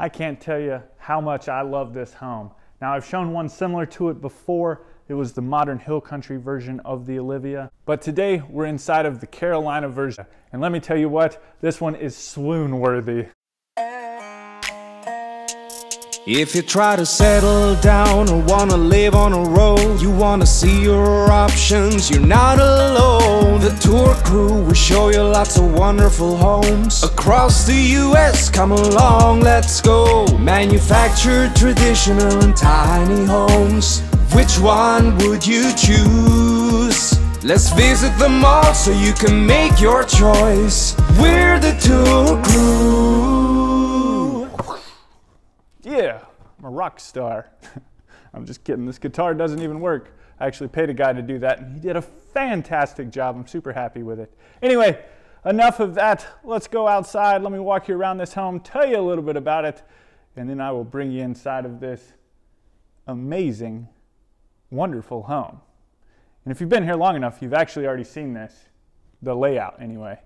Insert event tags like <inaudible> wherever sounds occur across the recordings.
I can't tell you how much I love this home. Now I've shown one similar to it before. It was the modern hill country version of the Olivia. But today we're inside of the Carolina version. And let me tell you what, this one is swoon worthy. If you try to settle down or wanna live on a road, you wanna see your options, you're not alone. The tour crew will show you lots of wonderful homes across the US. Come along, let's go. Manufactured, traditional, and tiny homes. Which one would you choose? Let's visit them all so you can make your choice. We're the tour crew. Yeah, I'm a rock star. <laughs> I'm just kidding. This guitar doesn't even work. I actually paid a guy to do that, and he did a fantastic job. I'm super happy with it. Anyway, enough of that. Let's go outside. Let me walk you around this home, tell you a little bit about it, and then I will bring you inside of this amazing wonderful home. And if you've been here long enough, you've actually already seen this, the layout anyway.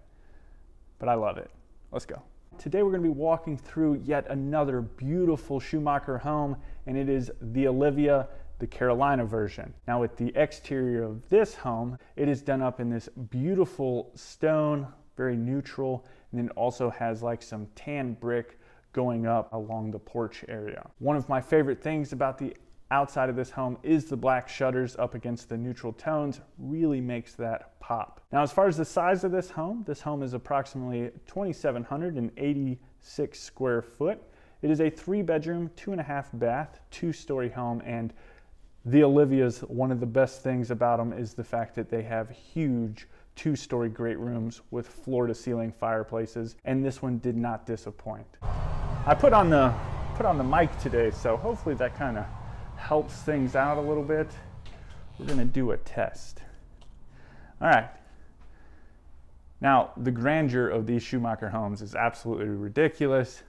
But I love it. Let's go. Today we're going to be walking through yet another beautiful Schumacher home, and it is the Olivia, the Carolina version. Now with the exterior of this home, it is done up in this beautiful stone, very neutral, and then also has like some tan brick going up along the porch area. One of my favorite things about the outside of this home is the black shutters up against the neutral tones really makes that pop. Now as far as the size of this home, this home is approximately 2,786 square foot. It is a three bedroom, two and a half bath, two story home and the Olivia's, one of the best things about them is the fact that they have huge two story great rooms with floor to ceiling fireplaces and this one did not disappoint. I put on the put on the mic today so hopefully that kind of helps things out a little bit, we're going to do a test. All right. Now, the grandeur of these Schumacher homes is absolutely ridiculous.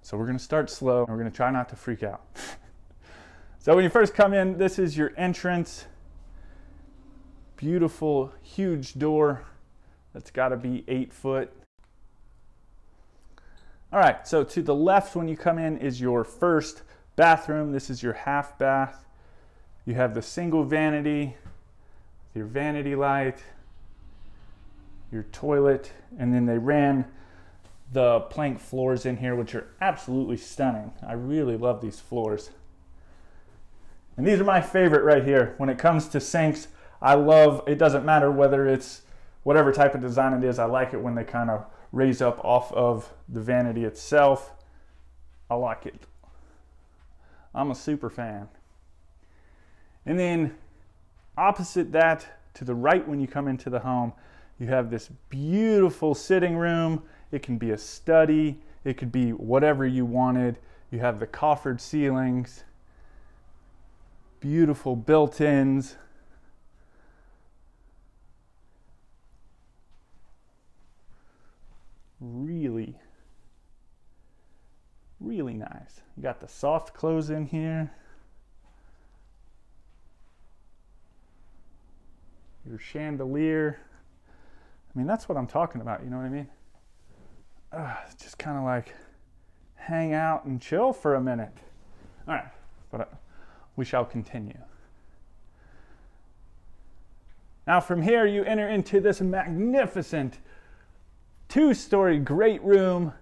So we're going to start slow and we're going to try not to freak out. <laughs> so when you first come in, this is your entrance. Beautiful, huge door that's got to be eight foot. All right, so to the left when you come in is your first Bathroom, this is your half bath. You have the single vanity, your vanity light, your toilet, and then they ran the plank floors in here, which are absolutely stunning. I really love these floors. And these are my favorite right here. When it comes to sinks, I love, it doesn't matter whether it's whatever type of design it is, I like it when they kind of raise up off of the vanity itself. I like it I'm a super fan. And then opposite that, to the right when you come into the home, you have this beautiful sitting room. It can be a study, it could be whatever you wanted. You have the coffered ceilings, beautiful built ins. Really Really nice. You got the soft close in here. Your chandelier. I mean, that's what I'm talking about, you know what I mean? Uh, just kind of like hang out and chill for a minute. All right, but uh, we shall continue. Now, from here, you enter into this magnificent two story great room.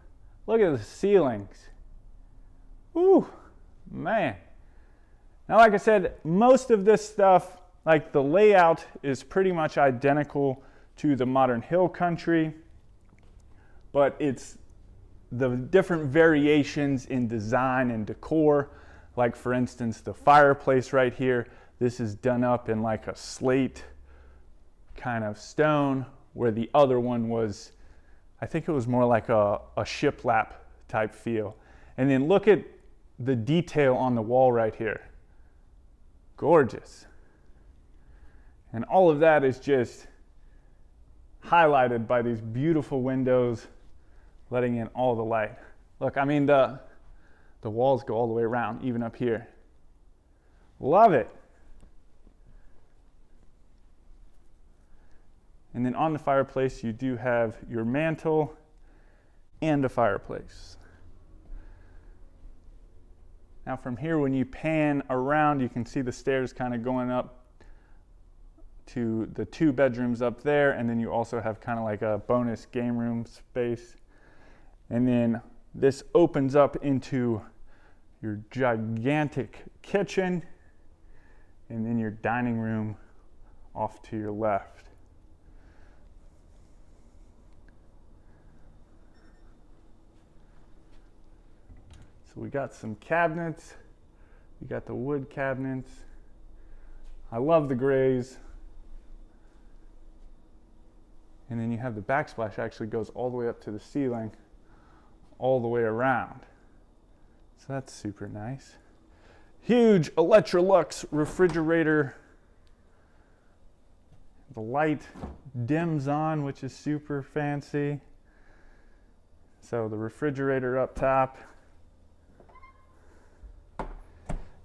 Look at the ceilings. Ooh, man. Now, like I said, most of this stuff, like the layout, is pretty much identical to the modern hill country, but it's the different variations in design and decor. Like, for instance, the fireplace right here, this is done up in like a slate kind of stone, where the other one was, I think it was more like a, a shiplap type feel. And then look at the detail on the wall right here. Gorgeous. And all of that is just highlighted by these beautiful windows letting in all the light. Look, I mean, the, the walls go all the way around, even up here. Love it. And then on the fireplace, you do have your mantle and a fireplace. Now from here, when you pan around, you can see the stairs kind of going up to the two bedrooms up there. And then you also have kind of like a bonus game room space. And then this opens up into your gigantic kitchen and then your dining room off to your left. So we got some cabinets. We got the wood cabinets. I love the grays. And then you have the backsplash actually goes all the way up to the ceiling, all the way around. So that's super nice. Huge Electrolux refrigerator. The light dims on, which is super fancy. So the refrigerator up top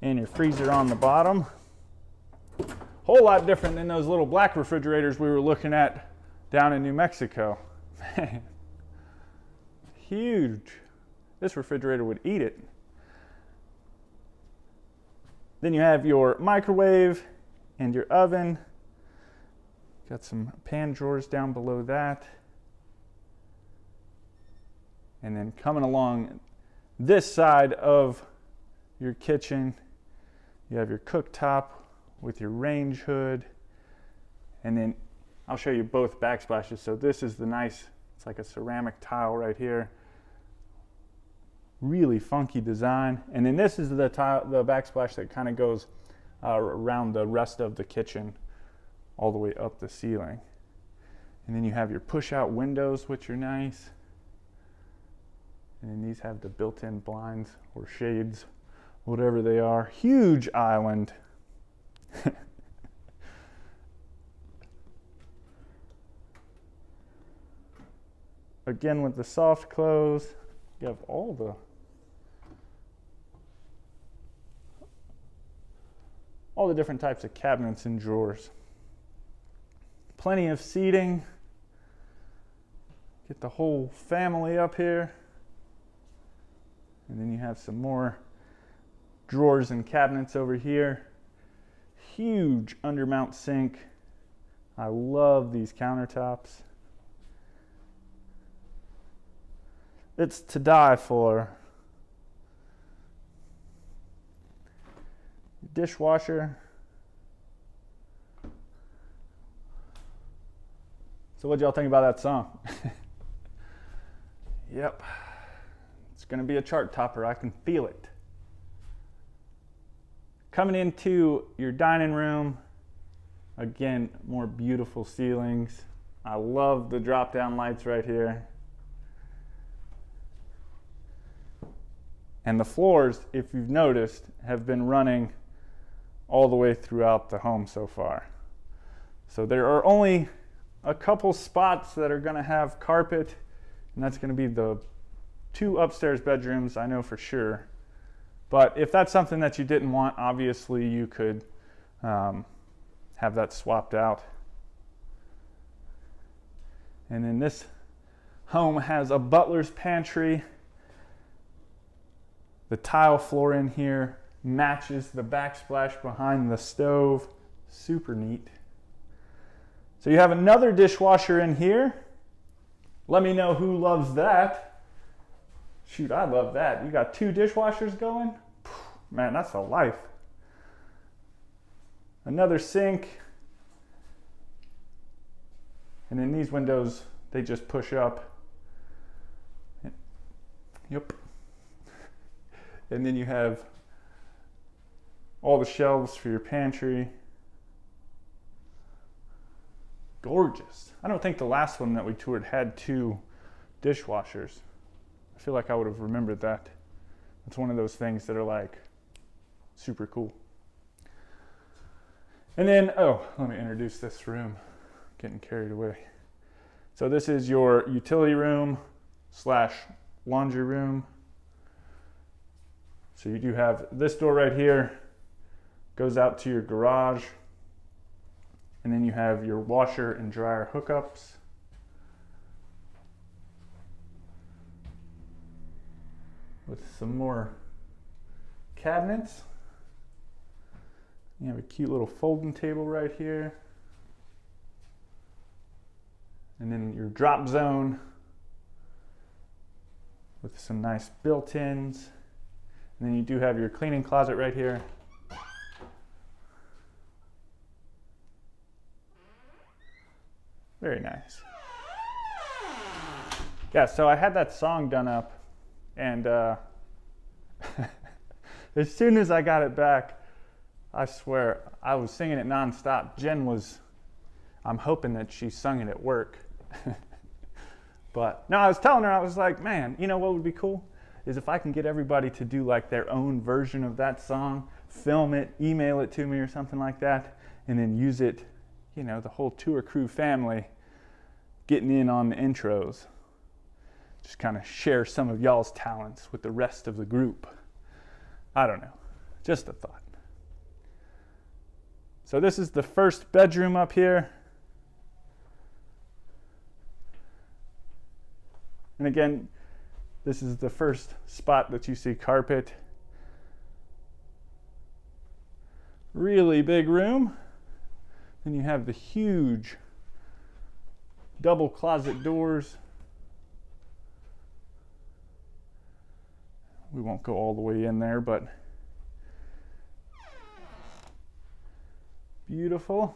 and your freezer on the bottom. Whole lot different than those little black refrigerators we were looking at down in New Mexico. Man, <laughs> huge. This refrigerator would eat it. Then you have your microwave and your oven. Got some pan drawers down below that. And then coming along this side of your kitchen, you have your cooktop with your range hood. And then I'll show you both backsplashes. So this is the nice, it's like a ceramic tile right here. Really funky design. And then this is the tile, the backsplash that kind of goes uh, around the rest of the kitchen all the way up the ceiling. And then you have your push out windows, which are nice. And then these have the built-in blinds or shades, whatever they are. Huge island. <laughs> Again with the soft close, you have all the all the different types of cabinets and drawers. Plenty of seating. Get the whole family up here. And then you have some more drawers and cabinets over here. Huge undermount sink. I love these countertops. It's to die for. Dishwasher. So what y'all think about that song? <laughs> yep. It's to be a chart topper. I can feel it. Coming into your dining room, again, more beautiful ceilings. I love the drop down lights right here. And the floors, if you've noticed, have been running all the way throughout the home so far. So there are only a couple spots that are going to have carpet, and that's going to be the two upstairs bedrooms, I know for sure. But if that's something that you didn't want, obviously you could um, have that swapped out. And then this home has a butler's pantry the tile floor in here matches the backsplash behind the stove. Super neat. So you have another dishwasher in here. Let me know who loves that. Shoot, I love that. You got two dishwashers going? Man, that's a life. Another sink. And then these windows, they just push up. Yep. And then you have all the shelves for your pantry. Gorgeous. I don't think the last one that we toured had two dishwashers. I feel like I would have remembered that. It's one of those things that are like super cool. And then, oh, let me introduce this room. Getting carried away. So this is your utility room slash laundry room. So you do have this door right here, goes out to your garage. And then you have your washer and dryer hookups. With some more cabinets. You have a cute little folding table right here. And then your drop zone with some nice built-ins. And then you do have your cleaning closet right here. Very nice. Yeah, so I had that song done up, and uh, <laughs> as soon as I got it back, I swear I was singing it nonstop. Jen was, I'm hoping that she sung it at work. <laughs> but no, I was telling her, I was like, man, you know what would be cool? Is if I can get everybody to do like their own version of that song, film it, email it to me or something like that, and then use it, you know, the whole tour crew family getting in on the intros. Just kind of share some of y'all's talents with the rest of the group. I don't know. Just a thought. So this is the first bedroom up here. And again, this is the first spot that you see carpet. Really big room. Then you have the huge double closet doors. We won't go all the way in there, but beautiful.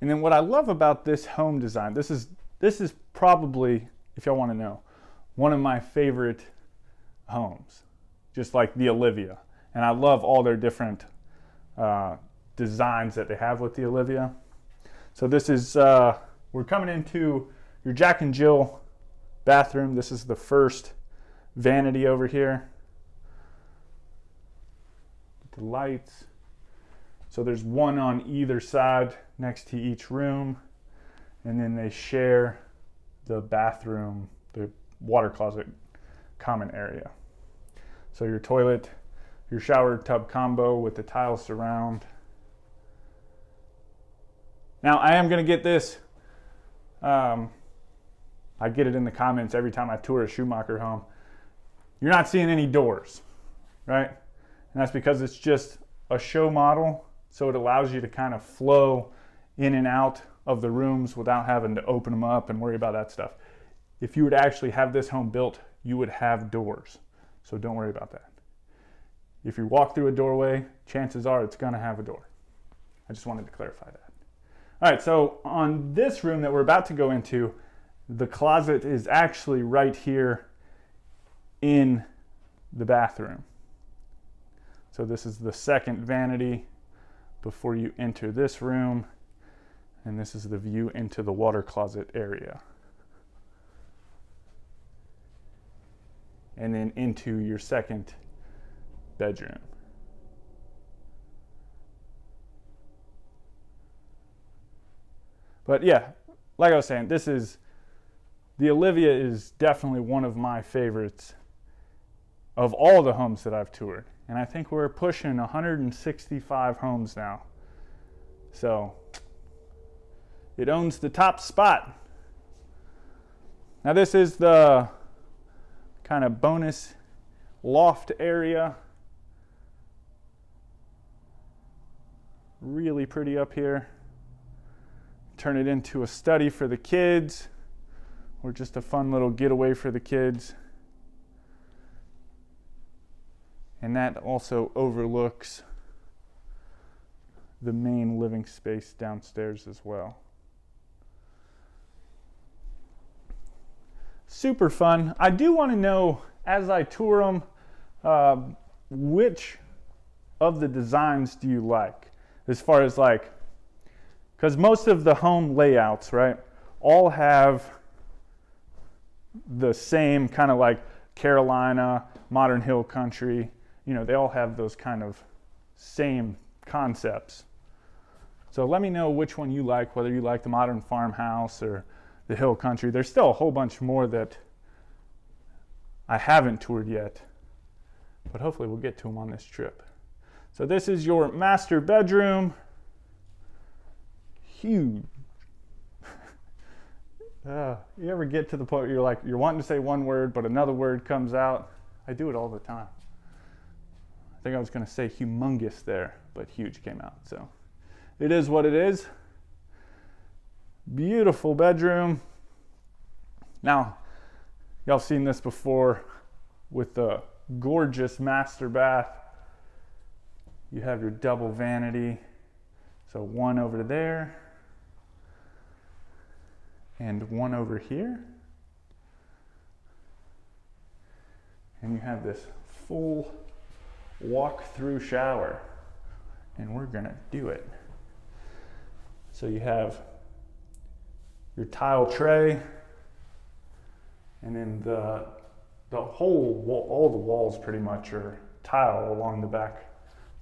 And then what I love about this home design, this is this is probably, if y'all want to know, one of my favorite homes, just like the Olivia. And I love all their different uh, designs that they have with the Olivia. So this is, uh, we're coming into your Jack and Jill bathroom. This is the first vanity over here. The lights. So there's one on either side next to each room. And then they share the bathroom, the water closet common area. So your toilet, your shower tub combo with the tile surround. Now I am going to get this. Um, I get it in the comments every time I tour a Schumacher home. You're not seeing any doors, right? And that's because it's just a show model, so it allows you to kind of flow in and out of the rooms without having to open them up and worry about that stuff. If you were to actually have this home built, you would have doors. So don't worry about that. If you walk through a doorway, chances are it's going to have a door. I just wanted to clarify that. All right, so on this room that we're about to go into, the closet is actually right here in the bathroom. So this is the second vanity before you enter this room. And this is the view into the water closet area. And then into your second bedroom. But yeah, like I was saying, this is the Olivia is definitely one of my favorites of all the homes that I've toured. And I think we're pushing 165 homes now. So it owns the top spot. Now this is the kind of bonus loft area. Really pretty up here turn it into a study for the kids or just a fun little getaway for the kids. And that also overlooks the main living space downstairs as well. Super fun. I do want to know as I tour them, uh, which of the designs do you like? As far as like because most of the home layouts, right, all have the same kind of like Carolina, modern hill country, you know, they all have those kind of same concepts. So let me know which one you like, whether you like the modern farmhouse or the hill country. There's still a whole bunch more that I haven't toured yet, but hopefully we'll get to them on this trip. So this is your master bedroom huge. <laughs> uh, you ever get to the point where you're like, you're wanting to say one word, but another word comes out? I do it all the time. Think I was going to say humongous there, but huge came out. So it is what it is. Beautiful bedroom. Now, y'all seen this before with the gorgeous master bath. You have your double vanity. So one over there and one over here. And you have this full walk-through shower. And we're gonna do it. So you have your tile tray, and then the the whole wall, all the walls pretty much are tile along the back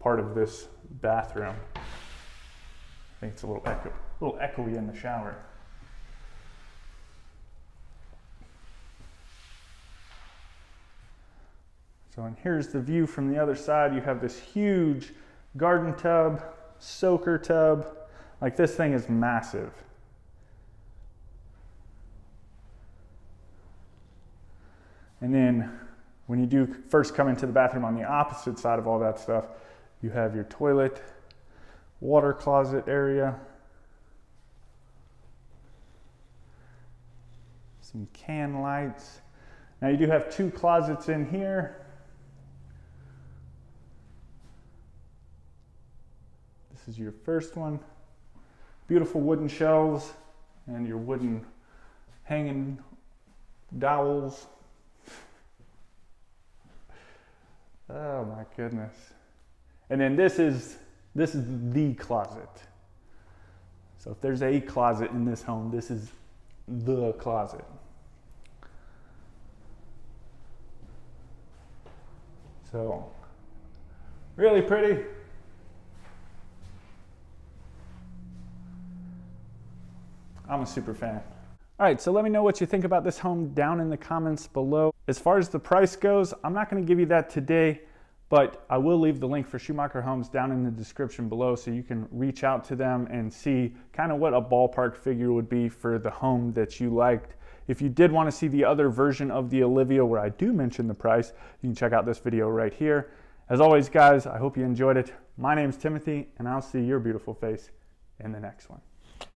part of this bathroom. I think it's a little echo, a little echoey in the shower. So, and here's the view from the other side. You have this huge garden tub, soaker tub. Like this thing is massive. And then when you do first come into the bathroom on the opposite side of all that stuff, you have your toilet, water closet area, some can lights. Now you do have two closets in here. This is your first one. Beautiful wooden shelves and your wooden hanging dowels. Oh my goodness. And then this is this is the closet. So if there's a closet in this home, this is the closet. So really pretty. I'm a super fan. All right, so let me know what you think about this home down in the comments below. As far as the price goes, I'm not gonna give you that today, but I will leave the link for Schumacher Homes down in the description below so you can reach out to them and see kind of what a ballpark figure would be for the home that you liked. If you did want to see the other version of the Olivia where I do mention the price, you can check out this video right here. As always, guys, I hope you enjoyed it. My name's Timothy, and I'll see your beautiful face in the next one.